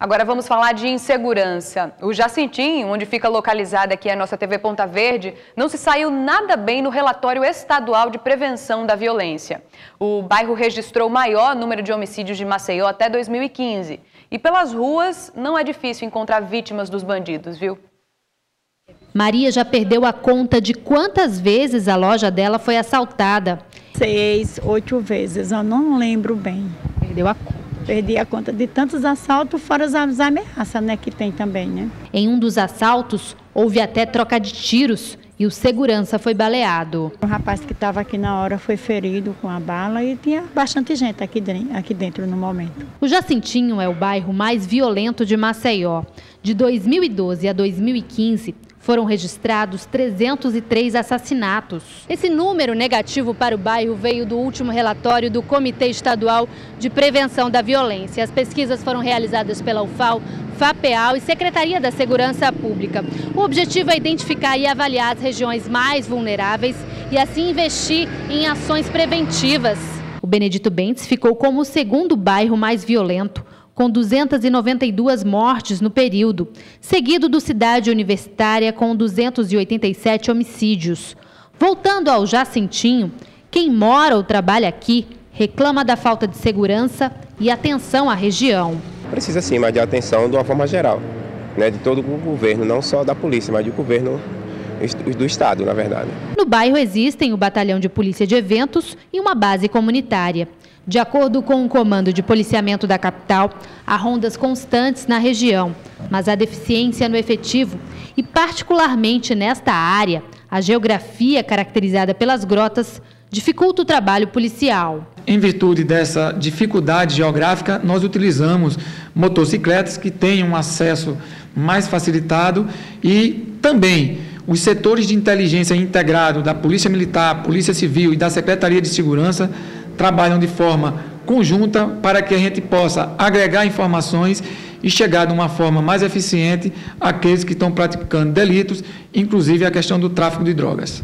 Agora vamos falar de insegurança. O Jacintim, onde fica localizada aqui a nossa TV Ponta Verde, não se saiu nada bem no relatório estadual de prevenção da violência. O bairro registrou o maior número de homicídios de Maceió até 2015. E pelas ruas não é difícil encontrar vítimas dos bandidos, viu? Maria já perdeu a conta de quantas vezes a loja dela foi assaltada. Seis, oito vezes, eu não lembro bem. Perdeu a conta perdi a conta de tantos assaltos, fora as ameaças né, que tem também. Né? Em um dos assaltos, houve até troca de tiros e o segurança foi baleado. O rapaz que estava aqui na hora foi ferido com a bala e tinha bastante gente aqui dentro, aqui dentro no momento. O Jacintinho é o bairro mais violento de Maceió. De 2012 a 2015, foram registrados 303 assassinatos. Esse número negativo para o bairro veio do último relatório do Comitê Estadual de Prevenção da Violência. As pesquisas foram realizadas pela UFAL, FAPEAL e Secretaria da Segurança Pública. O objetivo é identificar e avaliar as regiões mais vulneráveis e assim investir em ações preventivas. O Benedito Bentes ficou como o segundo bairro mais violento com 292 mortes no período, seguido do Cidade Universitária com 287 homicídios. Voltando ao Jacintinho, quem mora ou trabalha aqui reclama da falta de segurança e atenção à região. Precisa sim, mas de atenção de uma forma geral, né, de todo o governo, não só da polícia, mas do governo do Estado, na verdade. No bairro existem o Batalhão de Polícia de Eventos e uma base comunitária. De acordo com o Comando de Policiamento da capital, há rondas constantes na região, mas a deficiência no efetivo e, particularmente nesta área, a geografia caracterizada pelas grotas dificulta o trabalho policial. Em virtude dessa dificuldade geográfica, nós utilizamos motocicletas que tenham um acesso mais facilitado e também os setores de inteligência integrado da Polícia Militar, Polícia Civil e da Secretaria de Segurança trabalham de forma conjunta para que a gente possa agregar informações e chegar de uma forma mais eficiente àqueles que estão praticando delitos, inclusive a questão do tráfico de drogas.